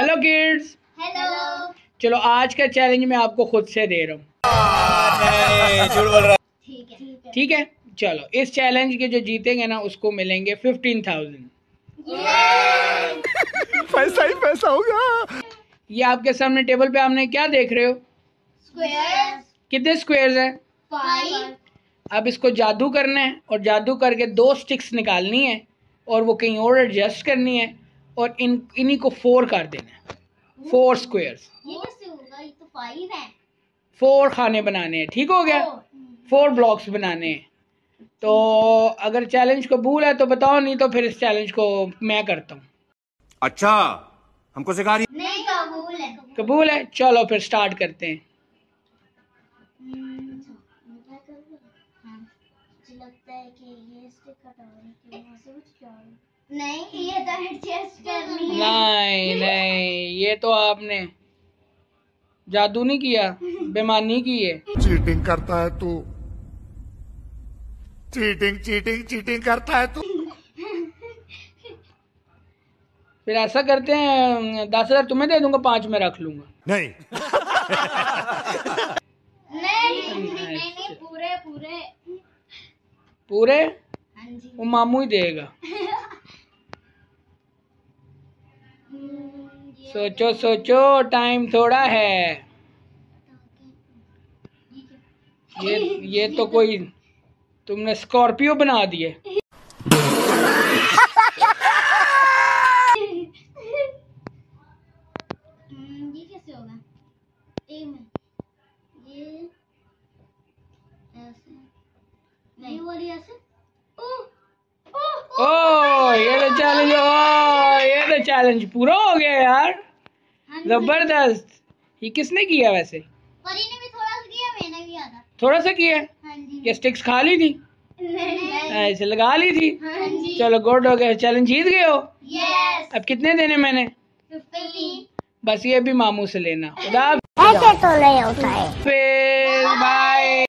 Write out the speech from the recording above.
Hello kids hello चलो आज का चैलेंज मैं आपको खुद से दे रहा हूँ। ठीक है। चलो इस चैलेंज के जो जीतेंगे ना उसको मिलेंगे फिफ्टीन थाउज़ेंड पैसा ही पैसा होगा ये आपके सामने टेबल पे आपने क्या देख रहे हो? कितने स्क्वायर्स हैं? फाइव अब इसको जादू करना है और जादू करके दो स्टिक्स निकालनी है और वो कहीं और एडजस्ट करनी है। और इन इन्हीं को फोर कर देना है। फोर स्क्वायर्स ये कैसे होगा? ये तो फाइव है। फोर खाने बनाने हैं। ठीक हो गया? फोर ब्लॉक्स बनाने हैं। तो अगर चैलेंज कबूल है तो बताओ नहीं तो फिर इस चैलेंज को मैं करता हूँ। अच्छा हमको सिखा रही नहीं कबूल है। कबूल है? चलो फिर स्टार्ट करते हैं। हम्म, करूँ? हाँ, मुझे लगता है कि ये इसके कटोरे के वहाँ से कुछ क्या नहीं ये तो एडजस्ट करनी है नहीं नहीं ये तो आपने जादू नहीं किया बेमानी की है। चीटिंग करता है तू। चीटिंग चीटिंग चीटिंग करता है तू। फिर ऐसा करते हैं दस हज़ार तुम्हें दे दूँगा पाँच में रख लूँगा। नहीं। नहीं नहीं नहीं पूरे पूरे। पूरे? हाँ वो मामू ही देगा हम्म, ये सोचो सोचो टाइम थोड़ा है। ये ये तो कोई तुमने स्कॉर्पियो बना दिए। ये ये नहीं ये वाली ऐसे। ओ ओ ओ ये तो चैलेंज ओ ये चैलेंज पूरा हो गया यार। हाँ ज़बरदस्त। ये किसने किया वैसे? परी ने भी थोड़ा सा किया मैंने भी आधा थोड़ा सा किया? हाँ स्टिक्स खा ली थी? ऐसे लगा ली थी? हाँ चलो गुड हो गया। चैलेंज जीत गए हो? यस अब कितने देने मैंने? बस ये भी मामू से लेना। खुदा ऐसे तो नहीं होता है। फिर बाय